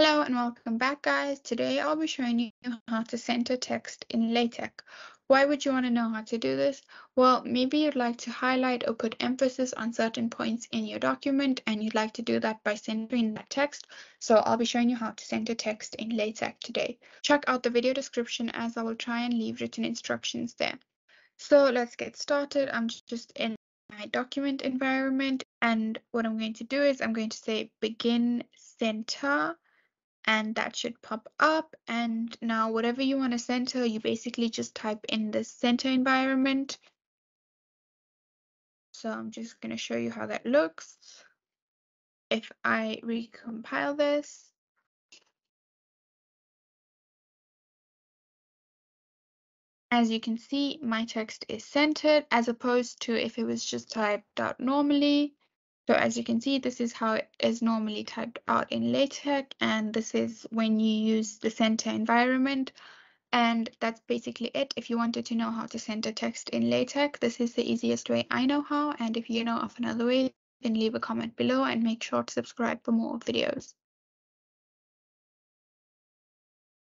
Hello and welcome back guys. Today I'll be showing you how to center text in LaTeX. Why would you want to know how to do this? Well, maybe you'd like to highlight or put emphasis on certain points in your document and you'd like to do that by centering that text. So I'll be showing you how to center text in LaTeX today. Check out the video description as I will try and leave written instructions there. So let's get started. I'm just in my document environment and what I'm going to do is I'm going to say begin center and that should pop up. And now whatever you want to center, you basically just type in the center environment. So I'm just going to show you how that looks. If I recompile this, as you can see, my text is centered as opposed to if it was just typed out normally. So as you can see, this is how it is normally typed out in LaTeX, and this is when you use the center environment. And that's basically it. If you wanted to know how to center text in LaTeX, this is the easiest way I know how. And if you know of another way, then leave a comment below and make sure to subscribe for more videos.